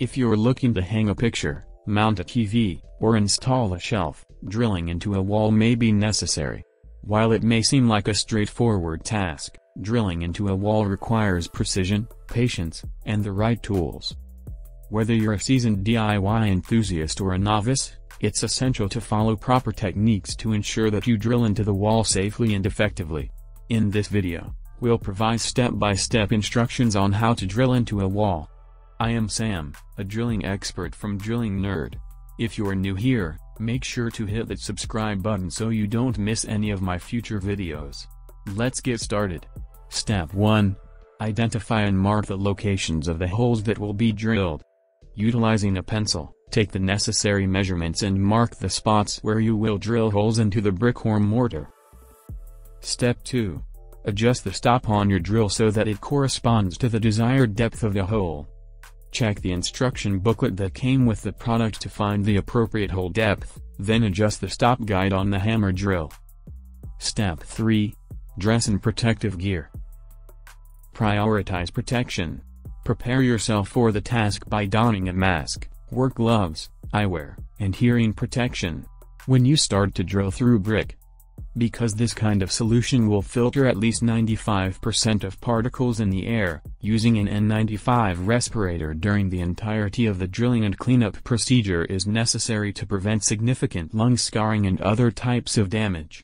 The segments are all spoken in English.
If you're looking to hang a picture, mount a TV, or install a shelf, drilling into a wall may be necessary. While it may seem like a straightforward task, drilling into a wall requires precision, patience, and the right tools. Whether you're a seasoned DIY enthusiast or a novice, it's essential to follow proper techniques to ensure that you drill into the wall safely and effectively. In this video, we'll provide step-by-step instructions on how to drill into a wall. I am Sam, a drilling expert from Drilling Nerd. If you're new here, make sure to hit that subscribe button so you don't miss any of my future videos. Let's get started. Step 1. Identify and mark the locations of the holes that will be drilled. Utilizing a pencil, take the necessary measurements and mark the spots where you will drill holes into the brick or mortar. Step 2. Adjust the stop on your drill so that it corresponds to the desired depth of the hole. Check the instruction booklet that came with the product to find the appropriate hole depth, then adjust the stop guide on the hammer drill. Step 3. Dress in protective gear. Prioritize protection. Prepare yourself for the task by donning a mask, work gloves, eyewear, and hearing protection. When you start to drill through brick, because this kind of solution will filter at least 95% of particles in the air, using an N95 respirator during the entirety of the drilling and cleanup procedure is necessary to prevent significant lung scarring and other types of damage.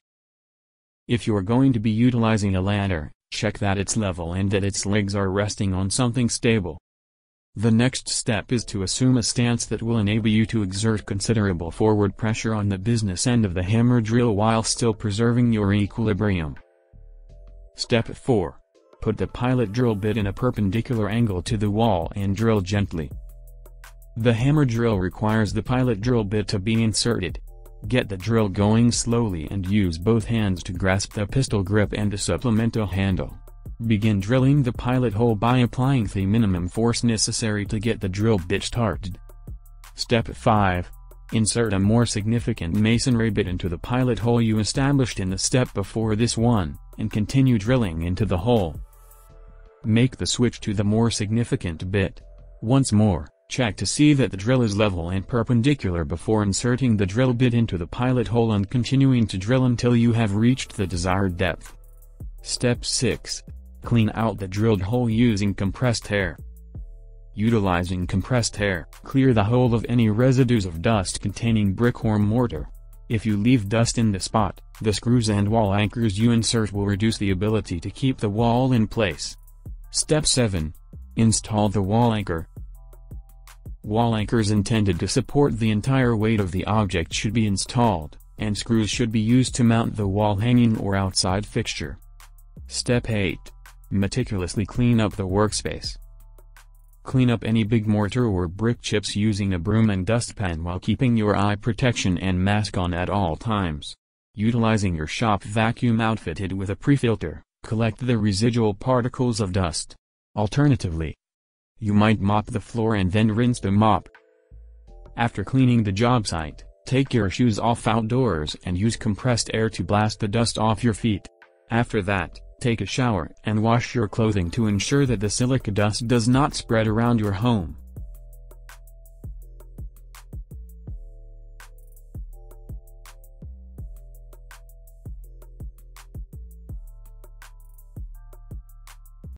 If you're going to be utilizing a ladder, check that it's level and that its legs are resting on something stable. The next step is to assume a stance that will enable you to exert considerable forward pressure on the business end of the hammer drill while still preserving your equilibrium. Step 4. Put the pilot drill bit in a perpendicular angle to the wall and drill gently. The hammer drill requires the pilot drill bit to be inserted. Get the drill going slowly and use both hands to grasp the pistol grip and the supplemental handle. Begin drilling the pilot hole by applying the minimum force necessary to get the drill bit started. Step 5. Insert a more significant masonry bit into the pilot hole you established in the step before this one, and continue drilling into the hole. Make the switch to the more significant bit. Once more, check to see that the drill is level and perpendicular before inserting the drill bit into the pilot hole and continuing to drill until you have reached the desired depth. Step 6. Clean out the drilled hole using compressed air. Utilizing compressed air, clear the hole of any residues of dust containing brick or mortar. If you leave dust in the spot, the screws and wall anchors you insert will reduce the ability to keep the wall in place. Step 7. Install the wall anchor. Wall anchors intended to support the entire weight of the object should be installed, and screws should be used to mount the wall hanging or outside fixture. Step 8. Meticulously clean up the workspace. Clean up any big mortar or brick chips using a broom and dustpan while keeping your eye protection and mask on at all times. Utilizing your shop vacuum outfitted with a pre-filter, collect the residual particles of dust. Alternatively, you might mop the floor and then rinse the mop. After cleaning the job site, take your shoes off outdoors and use compressed air to blast the dust off your feet. After that, Take a shower and wash your clothing to ensure that the silica dust does not spread around your home.